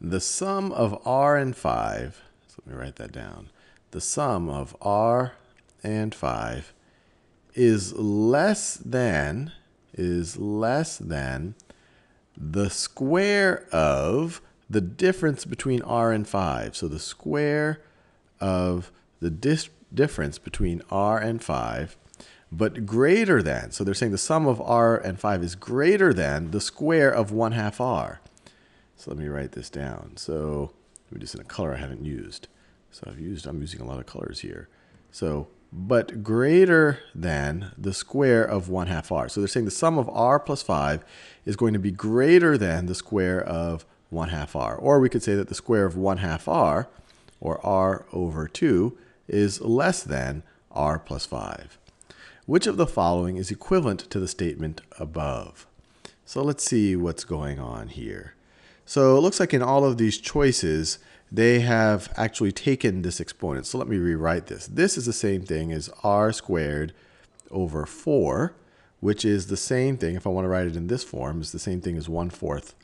the sum of r and 5, so let me write that down. The sum of r and 5 is less than is less than the square of the difference between r and 5. So the square of the difference between r and 5, but greater than. So they're saying the sum of r and 5 is greater than the square of 1 half r. So let me write this down. So let me just in a color I haven't used. So I've used, I'm using a lot of colors here. So, but greater than the square of 1 half r. So they're saying the sum of r plus 5 is going to be greater than the square of 1 half r. Or we could say that the square of 1 half r, or r over 2, is less than r plus 5. Which of the following is equivalent to the statement above? So let's see what's going on here. So it looks like in all of these choices, they have actually taken this exponent. So let me rewrite this. This is the same thing as r squared over 4, which is the same thing, if I want to write it in this form, is the same thing as 1 fourth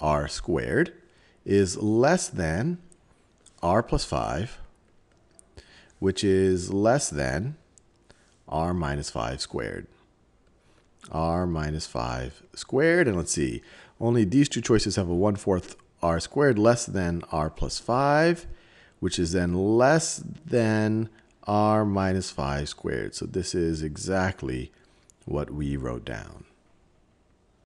r squared, is less than r plus 5, which is less than r minus 5 squared. R minus 5 squared, and let's see, only these two choices have a 1 fourth r squared less than r plus 5, which is then less than r minus 5 squared. So this is exactly what we wrote down.